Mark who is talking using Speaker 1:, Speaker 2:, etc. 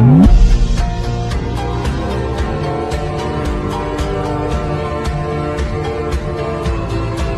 Speaker 1: Bye.